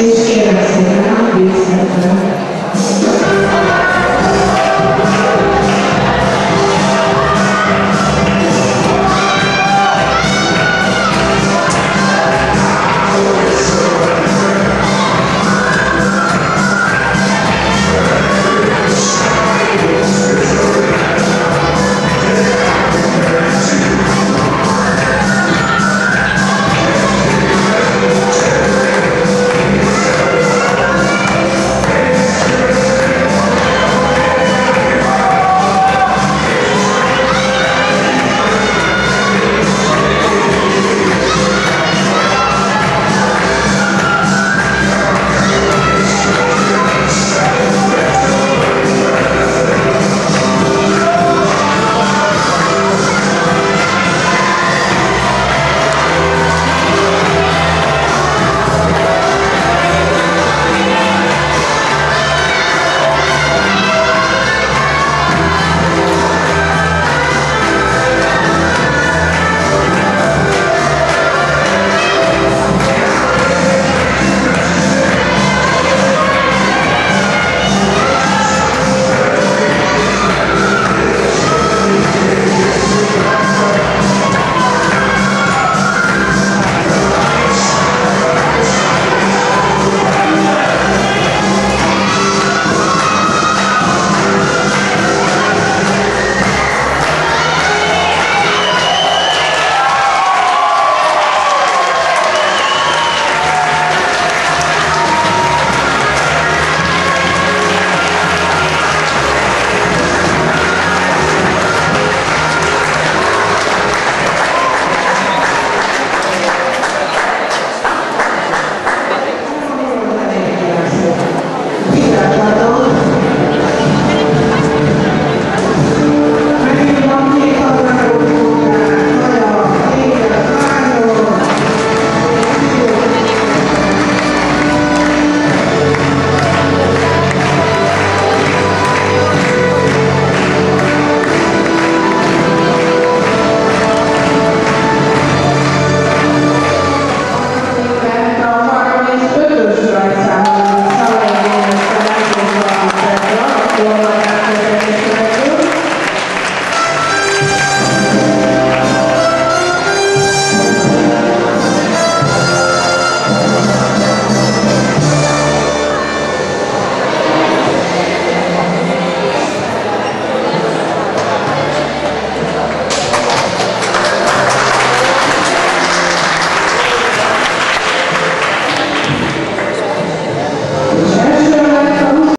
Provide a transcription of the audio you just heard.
És kérem szépen a díszletre.